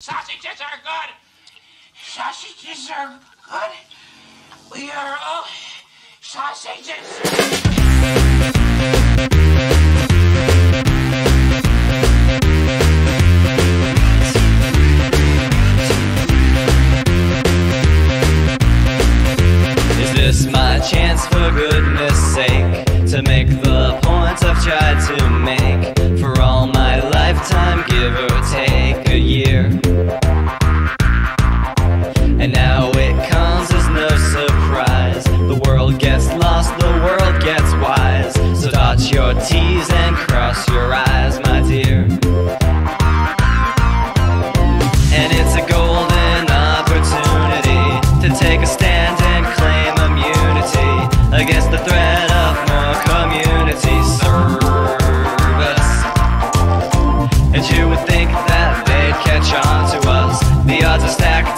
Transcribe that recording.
Sausages are good. Sausages are good. We are all sausages. this my chance for goodness? head of my community service. And you would think that they'd catch on to us. The odds are stacked